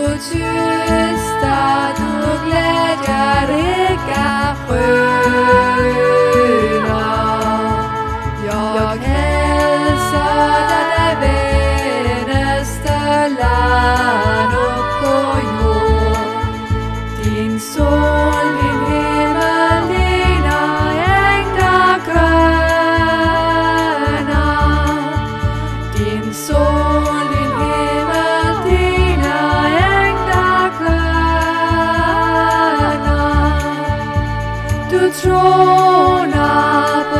Dieu, stade, reviens, car throne up.